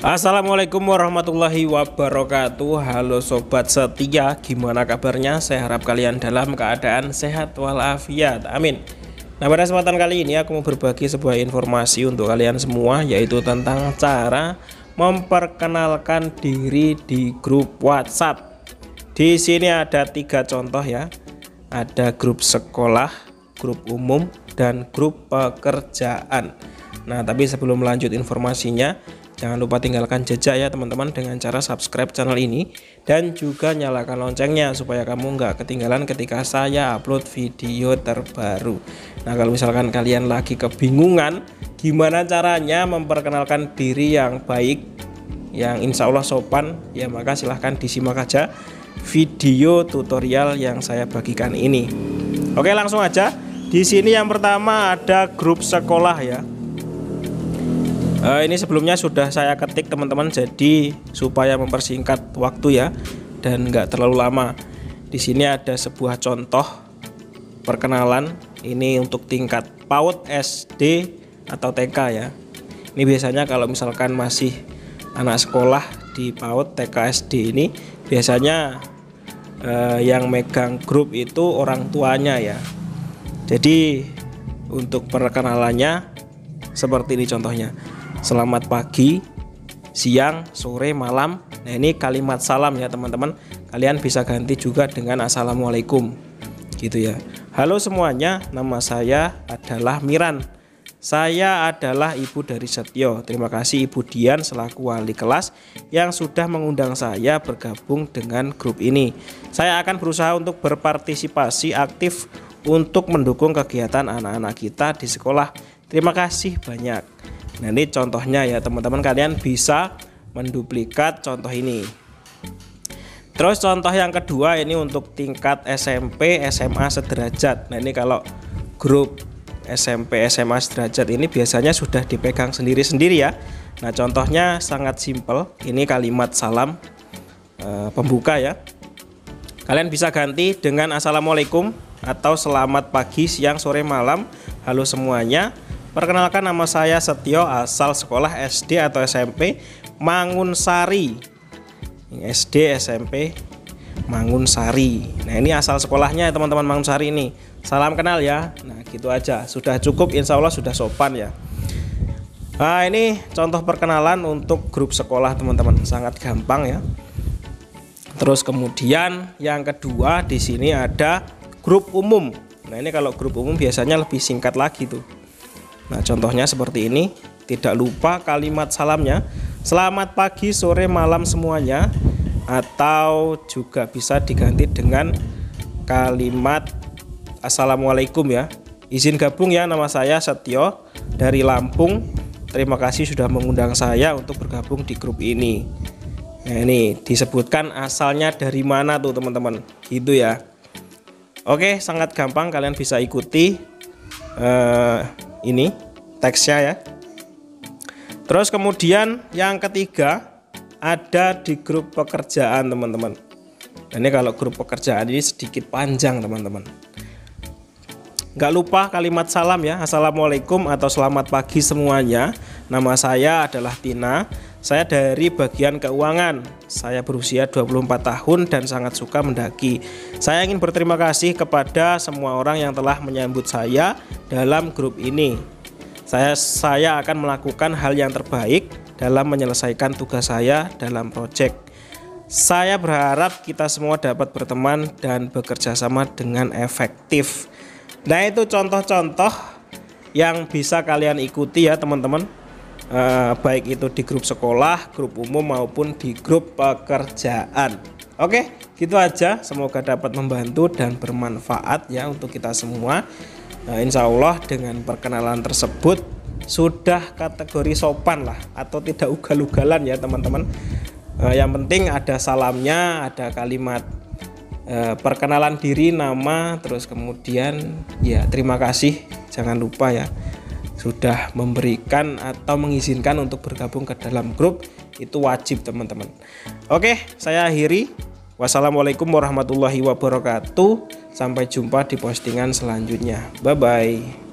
Assalamualaikum warahmatullahi wabarakatuh. Halo sobat setia Gimana kabarnya? Saya harap kalian dalam keadaan sehat walafiat. Amin. Nah pada kesempatan kali ini aku mau berbagi sebuah informasi untuk kalian semua Yaitu tentang cara memperkenalkan diri di grup WhatsApp. Di sini ada tiga contoh ya. Ada grup sekolah, grup umum, dan grup pekerjaan. Nah tapi sebelum lanjut informasinya Jangan lupa tinggalkan jejak ya teman-teman dengan cara subscribe channel ini dan juga nyalakan loncengnya supaya kamu nggak ketinggalan ketika saya upload video terbaru. Nah kalau misalkan kalian lagi kebingungan gimana caranya memperkenalkan diri yang baik, yang insya Allah sopan, ya maka silahkan disimak aja video tutorial yang saya bagikan ini. Oke langsung aja. Di sini yang pertama ada grup sekolah ya uh, ini sebelumnya sudah saya ketik teman-teman jadi supaya mempersingkat waktu ya dan nggak terlalu lama. Di sini ada sebuah contoh perkenalan ini untuk tingkat PAUD SD atau TK ya. Ini biasanya kalau misalkan masih anak sekolah di PAUD TK SD ini biasanya uh, yang megang grup itu orang tuanya ya. Jadi untuk perkenalannya seperti ini contohnya selamat pagi, siang, sore, malam. Nah, ini kalimat salam ya, teman-teman. Kalian bisa ganti juga dengan assalamualaikum. Gitu ya. Halo semuanya, nama saya adalah Miran. Saya adalah ibu dari Setio. Terima kasih Ibu Dian selaku wali kelas yang sudah mengundang saya bergabung dengan grup ini. Saya akan berusaha untuk berpartisipasi aktif untuk mendukung kegiatan anak-anak kita di sekolah. Terima kasih banyak. Nah ini contohnya ya teman-teman kalian bisa menduplikat contoh ini. Terus contoh yang kedua ini untuk tingkat SMP SMA sederajat. Nah ini kalau grup SMP SMA sederajat ini biasanya sudah dipegang sendiri-sendiri ya. Nah contohnya sangat simpel. Ini kalimat salam e, pembuka ya. Kalian bisa ganti dengan assalamualaikum atau selamat pagi, siang, sore, malam. Halo semuanya. Perkenalkan nama saya Setio asal sekolah SD atau SMP Mangunsari. SD, SMP Mangunsari. Nah, ini asal sekolahnya ya teman-teman Mangunsari ini. Salam kenal ya. Nah, gitu aja. Sudah cukup insya Allah sudah sopan ya. Nah, ini contoh perkenalan untuk grup sekolah teman-teman. Sangat gampang ya. Terus kemudian yang kedua di sini ada grup umum. Nah, ini kalau grup umum biasanya lebih singkat lagi tuh. Nah, contohnya seperti ini. Tidak lupa kalimat salamnya. Selamat pagi, sore, malam semuanya. Atau juga bisa diganti dengan kalimat Assalamualaikum ya. Izin gabung ya, nama saya Setio dari Lampung. Terima kasih sudah mengundang saya untuk bergabung di grup ini. Nah, ini disebutkan asalnya dari mana tuh teman-teman. Gitu ya. Oke, sangat gampang kalian bisa ikuti. Uh, ini teksnya ya. Terus kemudian yang ketiga ada di grup pekerjaan teman-teman. Ini kalau grup pekerjaan ini sedikit panjang teman-teman. Gak lupa kalimat salam ya Assalamualaikum atau selamat pagi semuanya Nama saya adalah Tina Saya dari bagian keuangan Saya berusia 24 tahun dan sangat suka mendaki Saya ingin berterima kasih kepada semua orang yang telah menyambut saya dalam grup ini saya, saya akan melakukan hal yang terbaik dalam menyelesaikan tugas saya dalam proyek. Saya berharap kita semua dapat berteman dan bekerja sama dengan efektif. Nah, itu contoh-contoh yang bisa kalian ikuti ya, teman-teman. Uh, baik itu di grup sekolah, grup umum maupun di grup pekerjaan. Oke, gitu aja. Semoga dapat membantu dan bermanfaat ya untuk kita semua. Nah, insya Allah dengan perkenalan tersebut sudah kategori sopan lah atau tidak ugal-ugalan ya teman-teman. Eh, yang penting ada salamnya, ada kalimat eh, perkenalan diri, nama, terus kemudian ya terima kasih. Jangan lupa ya sudah memberikan atau mengizinkan untuk bergabung ke dalam grup itu wajib teman-teman. Oke, saya akhiri. Wassalamualaikum warahmatullahi wabarakatuh. Sampai jumpa di postingan selanjutnya. Bye bye.